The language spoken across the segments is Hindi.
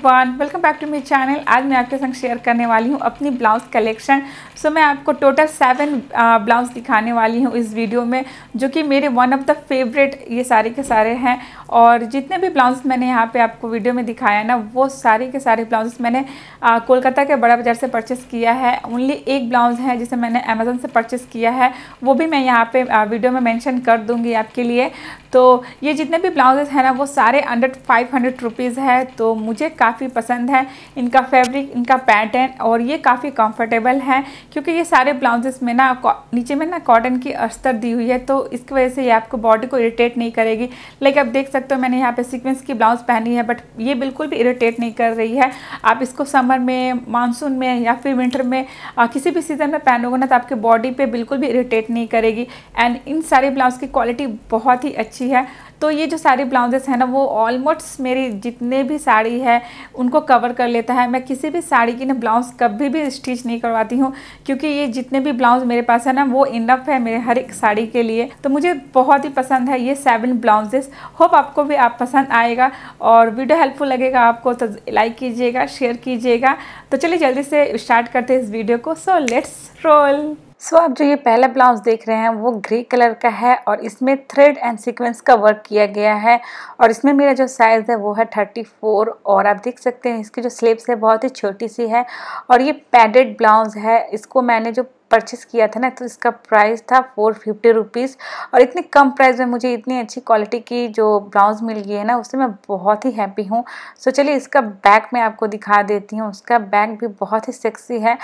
Everyone welcome back to my channel आज मैं आपके संग शेयर करने वाली हूँ अपनी ब्लाउज़ कलेक्शन सो मैं आपको टोटल सेवन ब्लाउज़ दिखाने वाली हूँ इस वीडियो में, जो कि मेरे वन ऑफ़ द फेवरेट ये सारे के सारे हैं. और जितने भी ब्लाउज मैंने यहाँ पे आपको वीडियो में दिखाया ना, वो सारे के सारे ब्लाउज मैंने कोलकाता के बड़ा बाज़ार से परचेस किया है. ओनली एक ब्लाउज़ है जिसे मैंने अमेज़ोन से परचेस किया है. वो भी मैं यहाँ पर वीडियो में मैंशन कर दूँगी आपके लिए. तो ये जितने भी ब्लाउजेज़ हैं ना, वो सारे अंडर फाइव हंड्रेड है. तो मुझे काफ़ी पसंद है, इनका फैब्रिक इनका पैटर्न और ये काफ़ी कंफर्टेबल है, क्योंकि ये सारे ब्लाउजेस में ना नीचे में ना कॉटन की अस्तर दी हुई है तो इसकी वजह से ये आपको बॉडी को इरीटेट नहीं करेगी। लाइक आप देख सकते हो, मैंने यहाँ पे सीक्वेंस की ब्लाउज पहनी है बट ये बिल्कुल भी इरीटेट नहीं कर रही है। आप इसको समर में मानसून में या फिर विंटर में किसी भी सीज़न में पहनोगे ना तो आपके बॉडी पे बिल्कुल भी इरीटेट नहीं करेगी। एंड इन सारे ब्लाउज की क्वालिटी बहुत ही अच्छी है। तो ये जो सारी ब्लाउजेस हैं ना, वो ऑलमोस्ट मेरी जितने भी साड़ी है, उनको कवर कर लेता है। मैं किसी भी साड़ी की ना ब्लाउज़ कभी भी स्टिच नहीं करवाती हूँ, क्योंकि ये जितने भी ब्लाउज मेरे पास है ना, वो इनफ है मेरे हर एक साड़ी के लिए। तो मुझे बहुत ही पसंद है ये सेवन ब्लाउजेस होप आपको भी आप पसंद आएगा और वीडियो हेल्पफुल लगेगा आपको तो लाइक कीजिएगा शेयर कीजिएगा। तो चलिए जल्दी से स्टार्ट करते हैं इस वीडियो को। सो लेट्स रोल सो आप जो ये पहला ब्लाउज देख रहे हैं, वो ग्रे कलर का है और इसमें थ्रेड एंड सीक्वेंस का वर्क किया गया है और इसमें मेरा जो साइज़ है, वो है 34 और आप देख सकते हैं इसकी जो स्लीव्स है, बहुत ही छोटी सी है और ये पैडेड ब्लाउज है। इसको मैंने जो परचेस किया था ना तो इसका प्राइस था फोर फिफ्टी रुपीज़ और इतनी कम प्राइस में मुझे इतनी अच्छी क्वालिटी की जो ब्लाउज़ मिल गई है ना, उससे मैं बहुत ही हैप्पी हूँ। सो चलिए इसका बैक मैं आपको दिखा देती हूँ। उसका बैक भी बहुत ही सेक्सी है।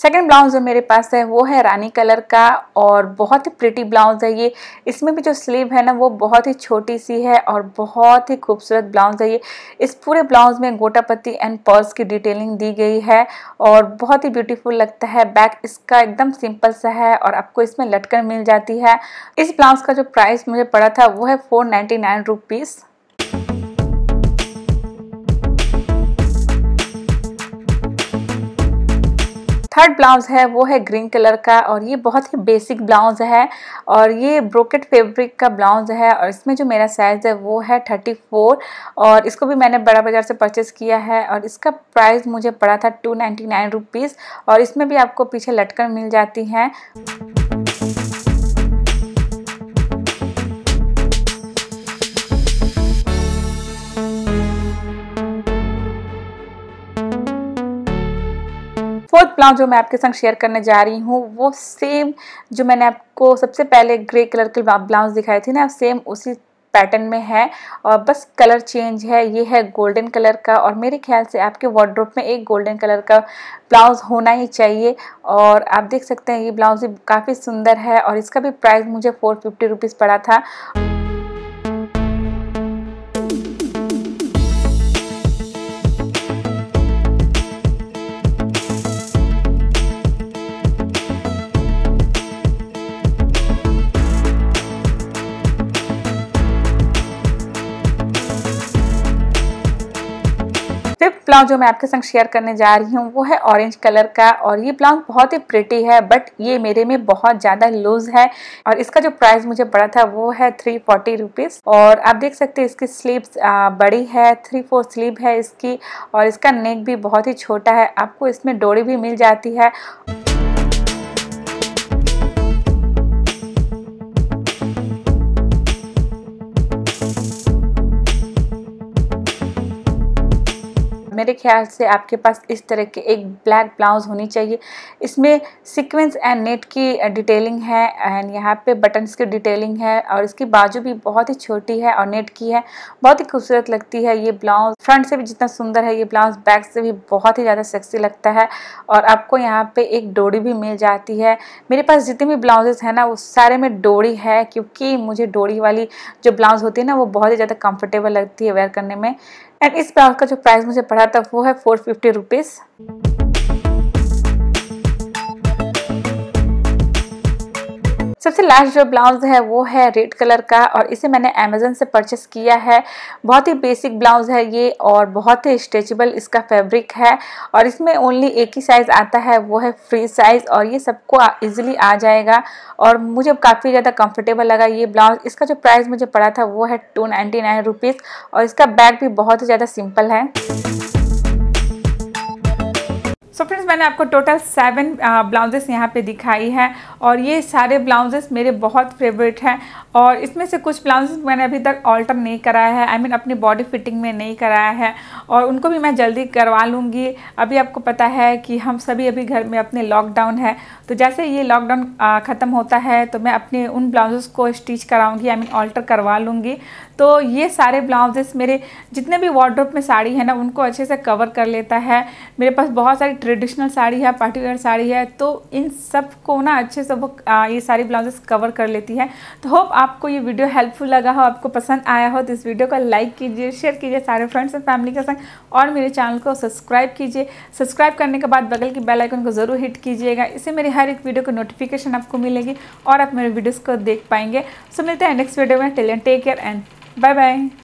सेकेंड ब्लाउज जो मेरे पास है, वो है रानी कलर का और बहुत ही प्रिटी ब्लाउज है ये। इसमें भी जो स्लीव है ना, वो बहुत ही छोटी सी है और बहुत ही खूबसूरत ब्लाउज है ये। इस पूरे ब्लाउज में गोटापत्ती एंड पर्स की डिटेलिंग दी गई है और बहुत ही ब्यूटीफुल लगता है। बैक इसका एकदम सिंपल सा है और आपको इसमें लटकन मिल जाती है। इस ब्लाउज का जो प्राइस मुझे पड़ा था, वो है four ninety nine rupees third blouse है, वो है ग्रीन कलर का और ये बहुत ही बेसिक ब्लाउज है और ये ब्रोकेट फैब्रिक का ब्लाउज है और इसमें जो मेरा साइज़ है वो है थर्टी फोर और इसको भी मैंने बड़ा बाज़ार से परचेज़ किया है और इसका प्राइस मुझे पड़ा था टू नाइन्टी नाइन रुपीज़ और इसमें भी आपको पीछे लटकन मिल जाती हैं। फोर्थ ब्लाउज जो मैं आपके संग शेयर करने जा रही हूँ, वो सेम जो मैंने आपको सबसे पहले ग्रे कलर के ब्लाउज दिखाई थी ना सेम उसी पैटर्न में है और बस कलर चेंज है। ये है गोल्डन कलर का और मेरे ख्याल से आपके वार्ड्रोप में एक गोल्डन कलर का ब्लाउज़ होना ही चाहिए और आप देख सकते हैं ये ब्लाउज़ काफ़ी सुंदर है और इसका भी प्राइस मुझे फोर फिफ्टी रुपीज़ पड़ा था। ब्लाउज जो मैं आपके संग शेयर करने जा रही हूँ, वो है ऑरेंज कलर का और ये ब्लाउज बहुत ही प्रिटी है बट ये मेरे में बहुत ज़्यादा लूज है और इसका जो प्राइस मुझे पड़ा था वो है थ्री फोर्टी रुपीज़ और आप देख सकते हैं इसकी स्लीव्स बड़ी है थ्री फोर स्लीव है इसकी और इसका नेक भी बहुत ही छोटा है, आपको इसमें डोरी भी मिल जाती है। मेरे ख्याल से आपके पास इस तरह के एक ब्लैक ब्लाउज होनी चाहिए। इसमें सीक्वेंस एंड नेट की डिटेलिंग है एंड यहाँ पे बटन्स की डिटेलिंग है और इसकी बाजू भी बहुत ही छोटी है और नेट की है। बहुत ही खूबसूरत लगती है ये ब्लाउज फ्रंट से भी जितना सुंदर है ये ब्लाउज बैक से भी बहुत ही ज़्यादा सेक्सी लगता है और आपको यहाँ पे एक डोरी भी मिल जाती है। मेरे पास जितने भी ब्लाउजेस हैं ना वो सारे में डोरी है क्योंकि मुझे डोरी वाली जो ब्लाउज होती है ना वो बहुत ही ज़्यादा कंफर्टेबल लगती है वेयर करने में। एंड इस ब्लाउज का जो प्राइस मुझे पड़ा था वो है फोर फिफ्टी रुपीज़ सबसे लास्ट जो ब्लाउज़ है, वो है रेड कलर का और इसे मैंने अमेज़न से परचेस किया है। बहुत ही बेसिक ब्लाउज़ है ये और बहुत ही स्ट्रेचेबल इसका फैब्रिक है और इसमें ओनली एक ही साइज़ आता है, वो है फ्री साइज़ और ये सबको ईजिली आ जाएगा और मुझे काफ़ी ज़्यादा कंफर्टेबल लगा ये ब्लाउज़ इसका जो प्राइस मुझे पड़ा था, वो है टू नाइन्टी नाइन रुपीज़ और इसका बैग भी बहुत ही ज़्यादा सिंपल है। सो so फ्रेंड्स मैंने आपको टोटल सेवन ब्लाउजेस यहाँ पे दिखाई है और ये सारे ब्लाउजेस मेरे बहुत फेवरेट हैं और इसमें से कुछ ब्लाउजेस मैंने अभी तक ऑल्टर नहीं कराया है आई I मीन mean, अपनी बॉडी फिटिंग में नहीं कराया है और उनको भी मैं जल्दी करवा लूँगी। अभी आपको पता है कि हम सभी अभी घर में अपने लॉकडाउन है तो जैसे ये लॉकडाउन ख़त्म होता है तो मैं अपने उन ब्लाउजेस को स्टिच कराऊँगी आई मीन ऑल्टर करवा लूँगी। तो ये सारे ब्लाउजेस मेरे जितने भी वार्ड्रोप में साड़ी है ना उनको अच्छे से कवर कर लेता है। मेरे पास बहुत सारी ट्रेडिशनल साड़ी है पार्टी वेयर साड़ी है तो इन सबको ना अच्छे से वो ये सारी ब्लाउजेस कवर कर लेती है। तो होप आपको ये वीडियो हेल्पफुल लगा हो, आपको पसंद आया हो तो इस वीडियो को लाइक कीजिए, शेयर कीजिए सारे फ्रेंड्स एंड फैमिली के संग, और मेरे चैनल को सब्सक्राइब कीजिए। सब्सक्राइब करने के बाद बगल की बेल आइकन को ज़रूर हिट कीजिएगा, इससे मेरी हर एक वीडियो को नोटिफिकेशन आपको मिलेगी, और आप मेरे वीडियोज़ को देख पाएँगे। सो मिलते हैं नेक्स्ट वीडियो में, tell take care and bye bye.